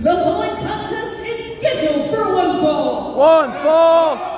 The following contest is scheduled for one fall. One fall.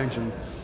attention.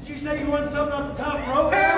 Did you say you want something off the top rope?